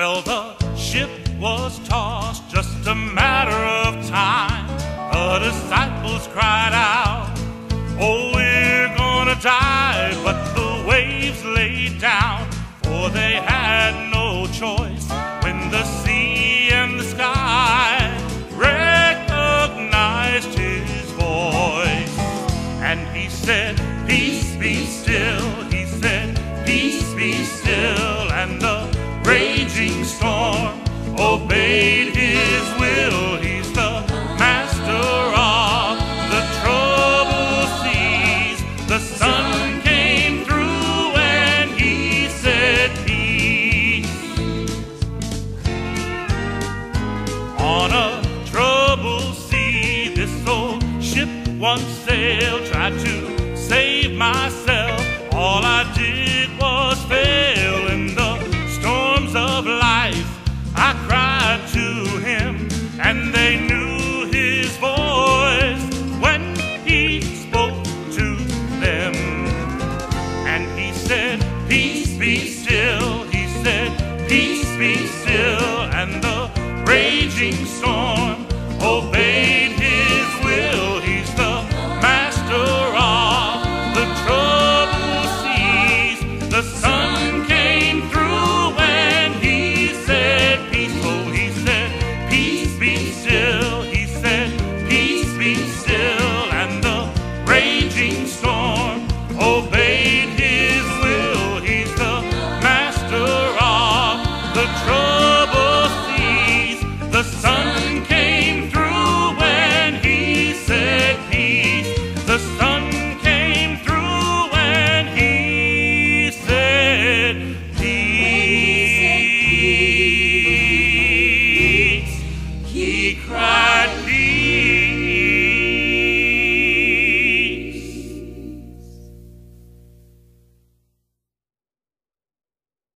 Well, the ship was tossed obeyed his will. He's the master of the troubled seas. The sun came through and he said peace. On a troubled sea, this old ship once sailed. Tried to save myself. All I did. Peace be still, he said, peace be still, and the raging storm. she.